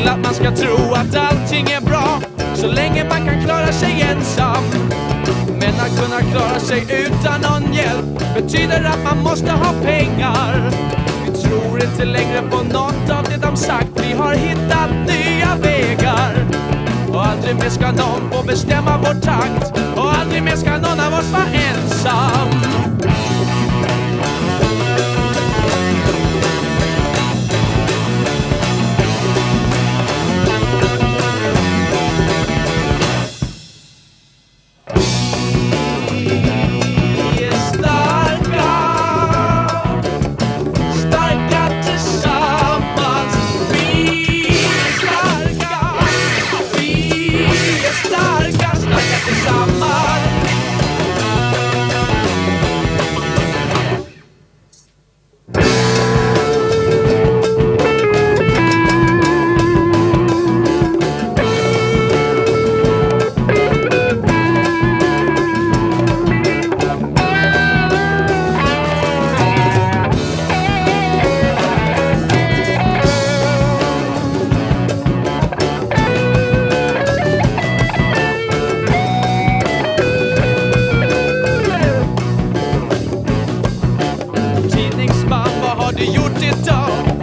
Vill att man ska tro att allting är bra så länge man kan klara sig ensam. Men att kunna klara sig utan någon hjälp betyder att man måste ha pengar. Vi tror inte längre på något av det de sagt. Vi har hittat nya vägar. Och aldrig mer ska någon få bestämma vår takt. Och aldrig mer ska någon av oss vara ensam. Gjort idag?